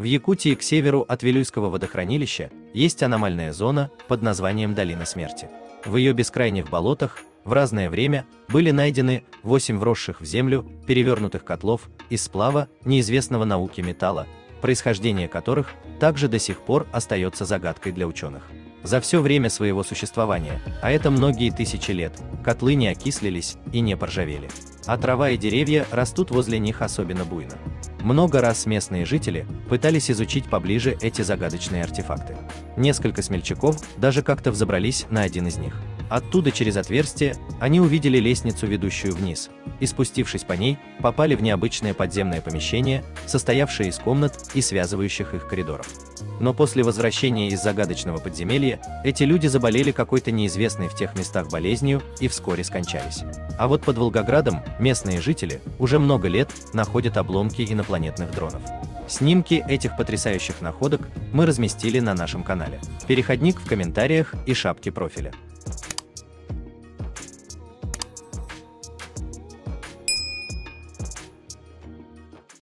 В Якутии к северу от Вилюйского водохранилища есть аномальная зона под названием Долина Смерти. В ее бескрайних болотах в разное время были найдены 8 вросших в землю перевернутых котлов из сплава неизвестного науке металла, происхождение которых также до сих пор остается загадкой для ученых. За все время своего существования, а это многие тысячи лет, котлы не окислились и не поржавели. А трава и деревья растут возле них особенно буйно. Много раз местные жители пытались изучить поближе эти загадочные артефакты. Несколько смельчаков даже как-то взобрались на один из них. Оттуда через отверстие они увидели лестницу, ведущую вниз, и спустившись по ней, попали в необычное подземное помещение, состоявшее из комнат и связывающих их коридоров. Но после возвращения из загадочного подземелья, эти люди заболели какой-то неизвестной в тех местах болезнью и вскоре скончались. А вот под Волгоградом местные жители уже много лет находят обломки инопланетных дронов. Снимки этих потрясающих находок мы разместили на нашем канале. Переходник в комментариях и шапке профиля.